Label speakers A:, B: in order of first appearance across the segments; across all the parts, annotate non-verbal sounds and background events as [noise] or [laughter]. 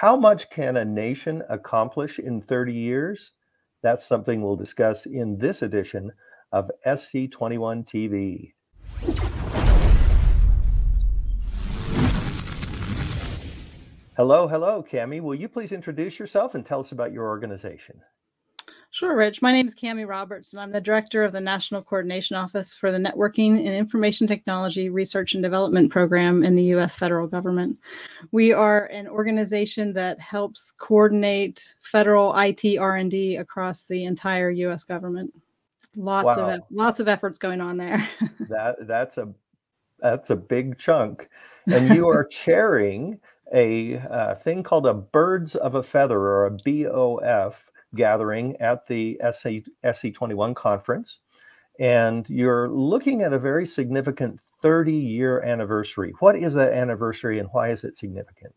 A: How much can a nation accomplish in 30 years? That's something we'll discuss in this edition of SC21 TV. Hello, hello, Kamie. Will you please introduce yourself and tell us about your organization?
B: Sure, Rich. My name is Kamie Roberts, and I'm the director of the National Coordination Office for the Networking and Information Technology Research and Development Program in the U.S. federal government. We are an organization that helps coordinate federal IT R&D across the entire U.S. government. Lots wow. of lots of efforts going on there. [laughs]
A: that that's a that's a big chunk, and you are [laughs] chairing a uh, thing called a Birds of a Feather or a BOF gathering at the SC, SC21 conference. And you're looking at a very significant 30 year anniversary. What is that anniversary and why is it significant?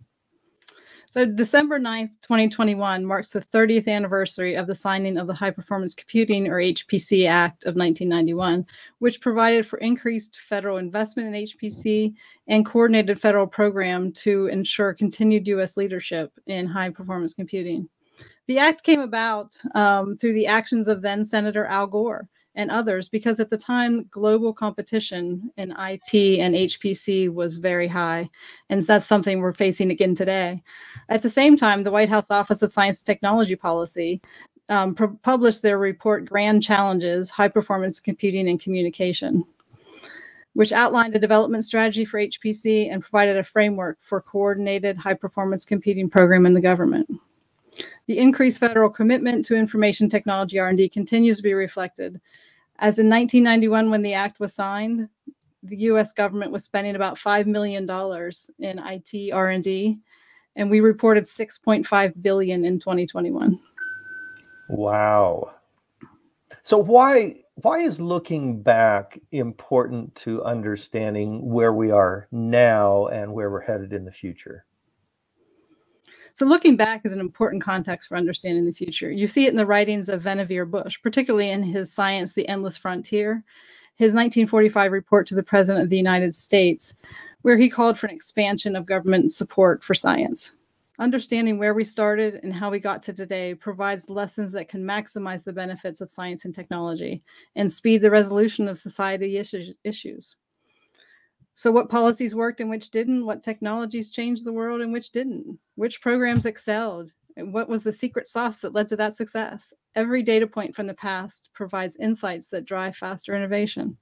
B: So, December 9th, 2021 marks the 30th anniversary of the signing of the High Performance Computing, or HPC Act of 1991, which provided for increased federal investment in HPC and coordinated federal program to ensure continued U.S. leadership in high performance computing. The act came about um, through the actions of then Senator Al Gore and others because at the time global competition in IT and HPC was very high and that's something we're facing again today. At the same time the White House Office of Science and Technology Policy um, published their report Grand Challenges High Performance Computing and Communication which outlined a development strategy for HPC and provided a framework for coordinated high performance computing program in the government. The increased federal commitment to information technology R&D continues to be reflected. As in 1991, when the act was signed, the U.S. government was spending about $5 million in IT R&D, and we reported 6.5 billion in 2021.
A: Wow. So why why is looking back important to understanding where we are now and where we're headed in the future?
B: So looking back is an important context for understanding the future. You see it in the writings of Vannevar Bush, particularly in his Science, the Endless Frontier, his 1945 report to the President of the United States, where he called for an expansion of government support for science. Understanding where we started and how we got to today provides lessons that can maximize the benefits of science and technology and speed the resolution of society issues. So, what policies worked and which didn't? What technologies changed the world and which didn't? Which programs excelled? And what was the secret sauce that led to that success? Every data point from the past provides insights that drive faster innovation.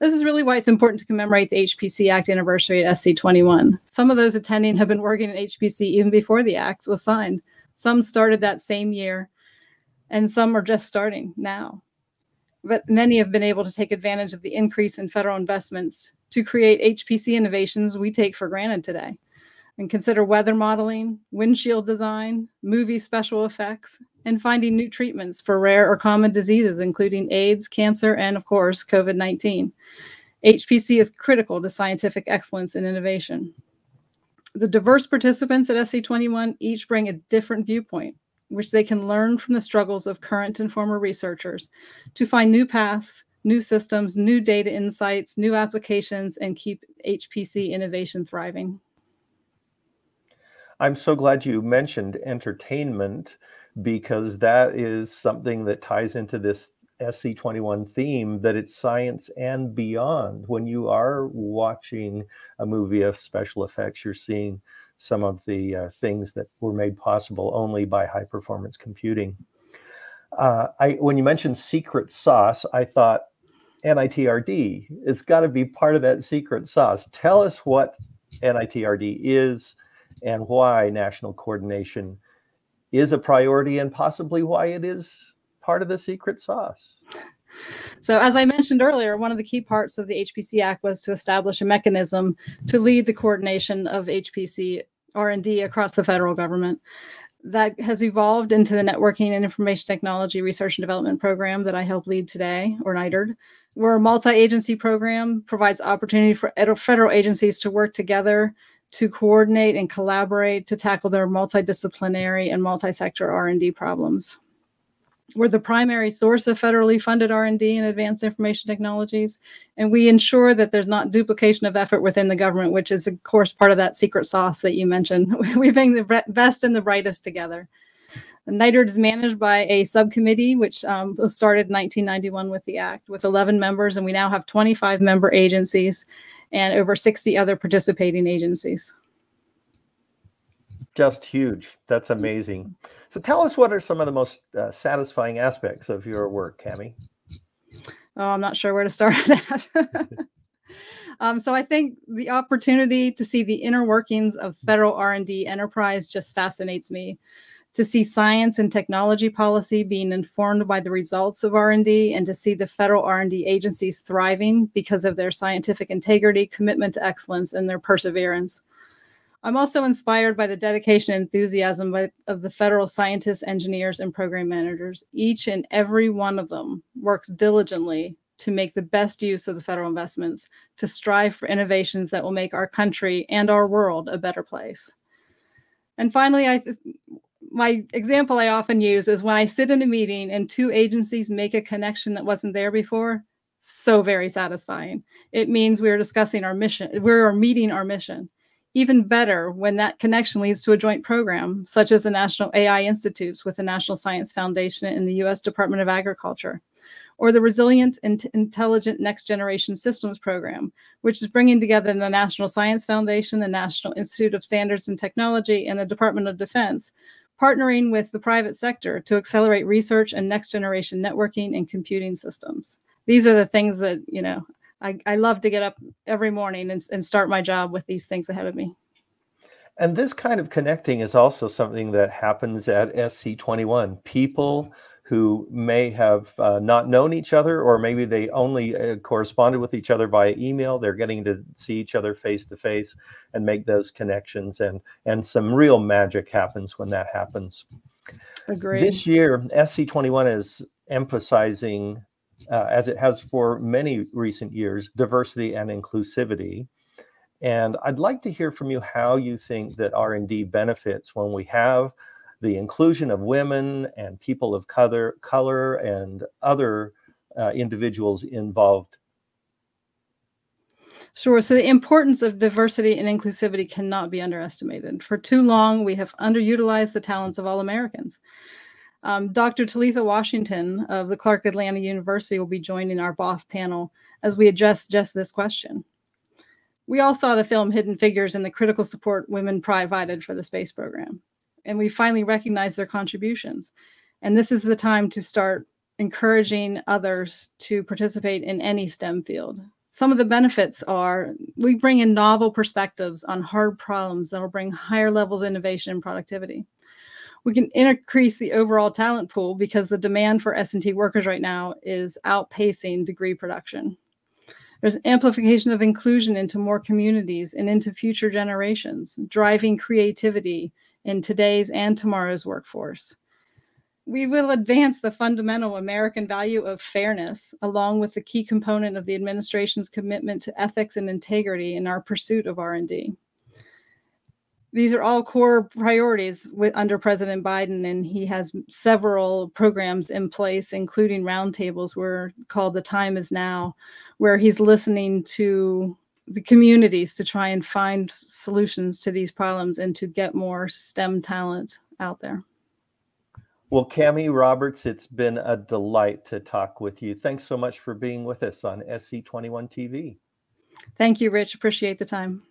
B: This is really why it's important to commemorate the HPC Act anniversary at SC21. Some of those attending have been working at HPC even before the Act was signed. Some started that same year, and some are just starting now. But many have been able to take advantage of the increase in federal investments to create HPC innovations we take for granted today and consider weather modeling, windshield design, movie special effects, and finding new treatments for rare or common diseases, including AIDS, cancer, and of course, COVID 19. HPC is critical to scientific excellence and innovation. The diverse participants at SC21 each bring a different viewpoint, which they can learn from the struggles of current and former researchers to find new paths new systems, new data insights, new applications, and keep HPC innovation thriving.
A: I'm so glad you mentioned entertainment because that is something that ties into this SC21 theme that it's science and beyond. When you are watching a movie of special effects, you're seeing some of the uh, things that were made possible only by high performance computing. Uh, I, when you mentioned secret sauce, I thought NITRD. It's got to be part of that secret sauce. Tell us what NITRD is and why national coordination is a priority and possibly why it is part of the secret sauce.
B: So, as I mentioned earlier, one of the key parts of the HPC Act was to establish a mechanism to lead the coordination of HPC R&D across the federal government that has evolved into the Networking and Information Technology Research and Development Program that I help lead today, or NITRD. We're a multi-agency program, provides opportunity for federal agencies to work together to coordinate and collaborate to tackle their multidisciplinary and multi-sector R&D problems. We're the primary source of federally funded R&D and advanced information technologies, and we ensure that there's not duplication of effort within the government, which is, of course, part of that secret sauce that you mentioned. [laughs] we bring the best and the brightest together. NITRD is managed by a subcommittee, which um, was started in 1991 with the Act, with 11 members, and we now have 25 member agencies and over 60 other participating agencies.
A: Just huge. That's amazing. So tell us what are some of the most uh, satisfying aspects of your work, Kamie?
B: Oh, I'm not sure where to start that. [laughs] um, so I think the opportunity to see the inner workings of federal R&D enterprise just fascinates me. To see science and technology policy being informed by the results of R&D and to see the federal R&D agencies thriving because of their scientific integrity, commitment to excellence, and their perseverance. I'm also inspired by the dedication and enthusiasm by, of the federal scientists, engineers, and program managers. Each and every one of them works diligently to make the best use of the federal investments, to strive for innovations that will make our country and our world a better place. And finally, I my example I often use is when I sit in a meeting and two agencies make a connection that wasn't there before. So very satisfying. It means we are discussing our mission, we're meeting our mission even better when that connection leads to a joint program, such as the National AI Institutes with the National Science Foundation and the U.S. Department of Agriculture, or the Resilient and Intelligent Next Generation Systems Program, which is bringing together the National Science Foundation, the National Institute of Standards and Technology, and the Department of Defense, partnering with the private sector to accelerate research and next generation networking and computing systems. These are the things that, you know, I, I love to get up every morning and, and start my job with these things ahead of me.
A: And this kind of connecting is also something that happens at SC21. People who may have uh, not known each other, or maybe they only uh, corresponded with each other via email. They're getting to see each other face to face and make those connections, and and some real magic happens when that happens.
B: Agreed.
A: This year, SC21 is emphasizing uh, as it has for many recent years, diversity and inclusivity. And I'd like to hear from you how you think that R&D benefits when we have the inclusion of women and people of color, color and other uh, individuals involved.
B: Sure. So the importance of diversity and inclusivity cannot be underestimated. For too long, we have underutilized the talents of all Americans. Um, Dr. Talitha Washington of the Clark Atlanta University will be joining our BOF panel as we address just this question. We all saw the film Hidden Figures and the critical support women provided for the space program, and we finally recognize their contributions. And this is the time to start encouraging others to participate in any STEM field. Some of the benefits are we bring in novel perspectives on hard problems that will bring higher levels of innovation and productivity we can increase the overall talent pool because the demand for S&T workers right now is outpacing degree production. There's amplification of inclusion into more communities and into future generations, driving creativity in today's and tomorrow's workforce. We will advance the fundamental American value of fairness, along with the key component of the administration's commitment to ethics and integrity in our pursuit of R&D these are all core priorities with, under President Biden, and he has several programs in place, including roundtables where called "The Time Is Now," where he's listening to the communities to try and find solutions to these problems and to get more STEM talent out there.
A: Well, Kamie Roberts, it's been a delight to talk with you. Thanks so much for being with us on SC21 TV.
B: Thank you, Rich. Appreciate the time.